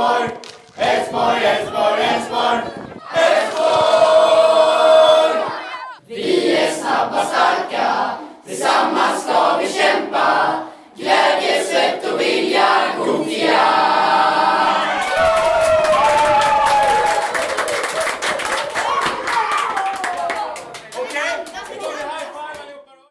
export, export, export, export.